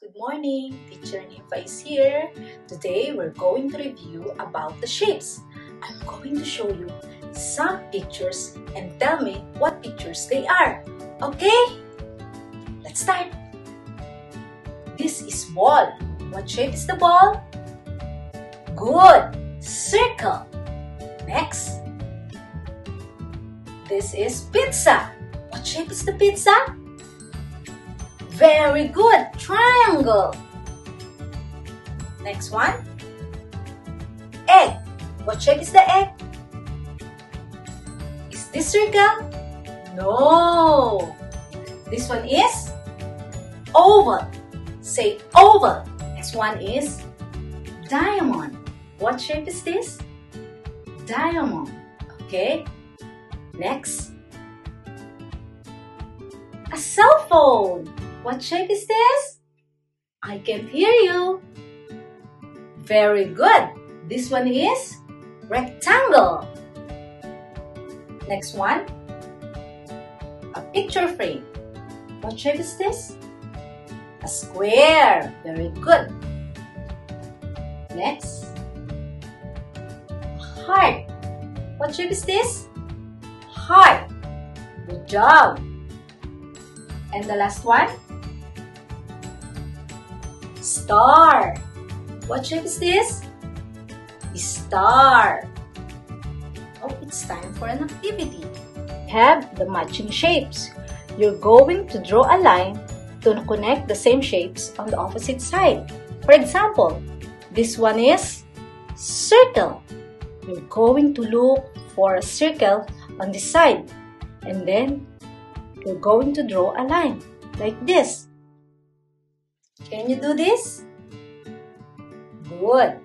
Good morning, Teacher Nimfa is here. Today we're going to review about the shapes. I'm going to show you some pictures and tell me what pictures they are. Okay? Let's start. This is ball. What shape is the ball? Good. Circle. Next. This is pizza. What shape is the pizza? Very good. Triangle. Next one. Egg. What shape is the egg? Is this circle? No. This one is oval. Say oval. Next one is diamond. What shape is this? Diamond. Okay. Next. A cell phone. What shape is this? I can't hear you. Very good. This one is rectangle. Next one, a picture frame. What shape is this? A square. Very good. Next, heart. What shape is this? Heart. Good job. And the last one, Star. What shape is this? Star. Oh, it's time for an activity. Have the matching shapes. You're going to draw a line to connect the same shapes on the opposite side. For example, this one is circle. You're going to look for a circle on this side and then you're going to draw a line like this. Can you do this? Good.